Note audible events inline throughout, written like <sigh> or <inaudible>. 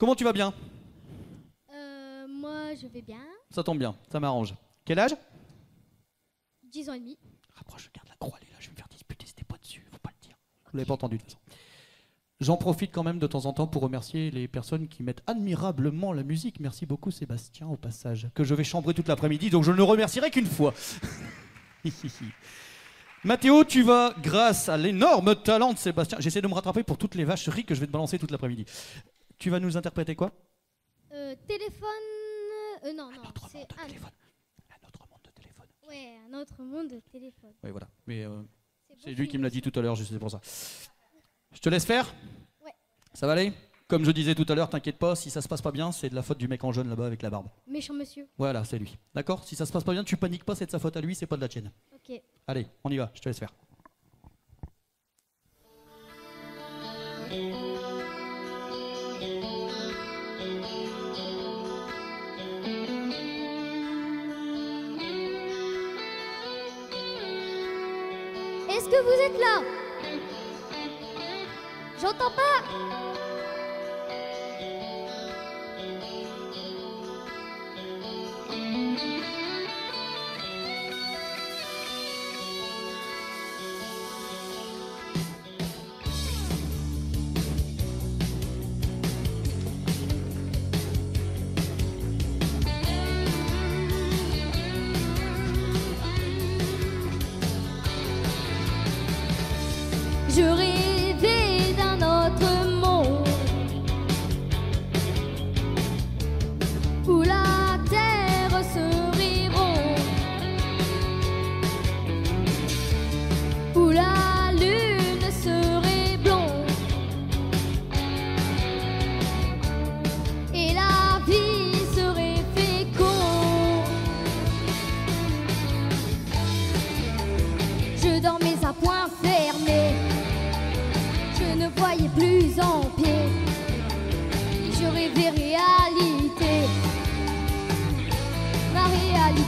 Comment tu vas bien? Euh, moi, je vais bien. Ça tombe bien, ça m'arrange. Quel âge? 10 ans et demi. Rapproche, regarde la croix, elle est là, je vais me faire disputer, c'était pas dessus, faut pas le dire. Vous l'avez pas entendu de toute façon. J'en profite quand même de temps en temps pour remercier les personnes qui mettent admirablement la musique. Merci beaucoup Sébastien au passage, que je vais chambrer toute l'après-midi, donc je ne le remercierai qu'une fois. <laughs> Mathéo, tu vas, grâce à l'énorme talent de Sébastien, j'essaie de me rattraper pour toutes les vacheries que je vais te balancer toute l'après-midi. Tu vas nous interpréter quoi? Euh, téléphone. Euh, non, non, autre c'est monde de un. téléphone. Un autre monde de téléphone. Ouais, un autre monde de téléphone. Oui, voilà. Mais euh, c'est lui qui me l'a dit tout à l'heure, je sais pour ça. Je te laisse faire? Ouais. Ça va aller? Comme je disais tout à l'heure, t'inquiète pas, si ça se passe pas bien, c'est de la faute du mec en jaune là-bas avec la barbe. Méchant monsieur. Voilà, c'est lui. D'accord? Si ça se passe pas bien, tu paniques pas, c'est de sa faute à lui, c'est pas de la tienne. Ok. Allez, on y va, je te laisse faire. Que vous êtes là J'entends pas.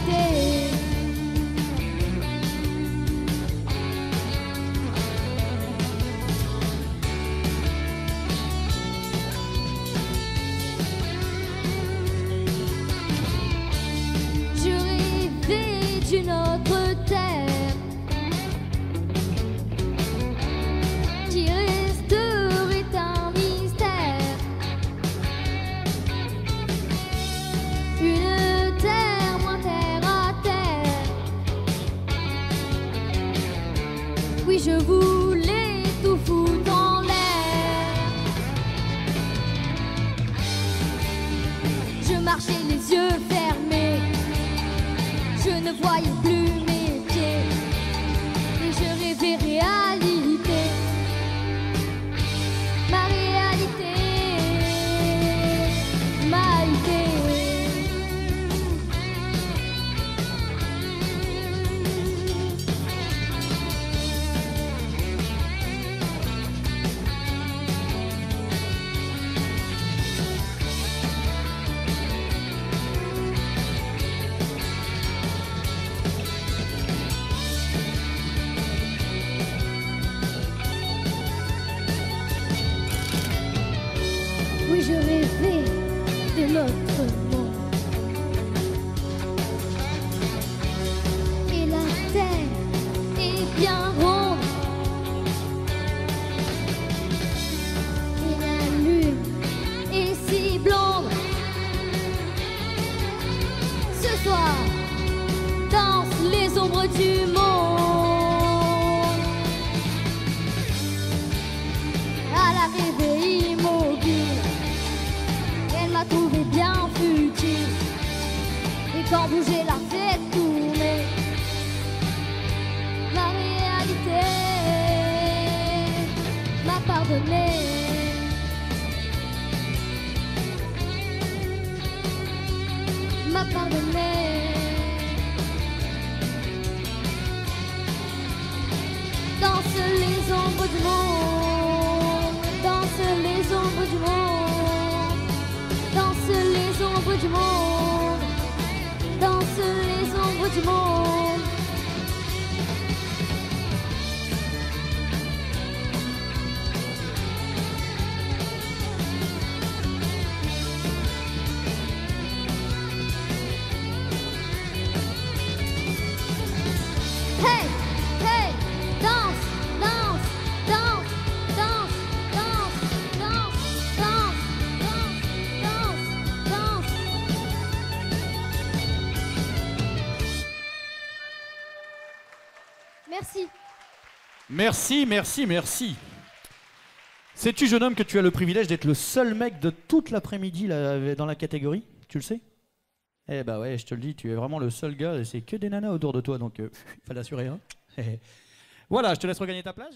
day. Marchais les yeux fermés. Je ne voyais plus mes pieds. Et je rêvais réalité. Je rêvais de notre monde. Et la terre est bien ronde. Et la lune est si blonde. Ce soir, dansent les ombres du monde. M'a pardonné. M'a pardonné. Danse les ombres du monde, danse les ombres du monde, danse les ombres du monde, danse les ombres du monde. Merci. Merci, merci, merci. Sais-tu, jeune homme, que tu as le privilège d'être le seul mec de toute l'après-midi dans la catégorie? Tu le sais? Eh bah ouais, je te le dis, tu es vraiment le seul gars c'est que des nanas autour de toi, donc <laughs> il fallait assurer. Hein <laughs> voilà, je te laisse regagner ta place.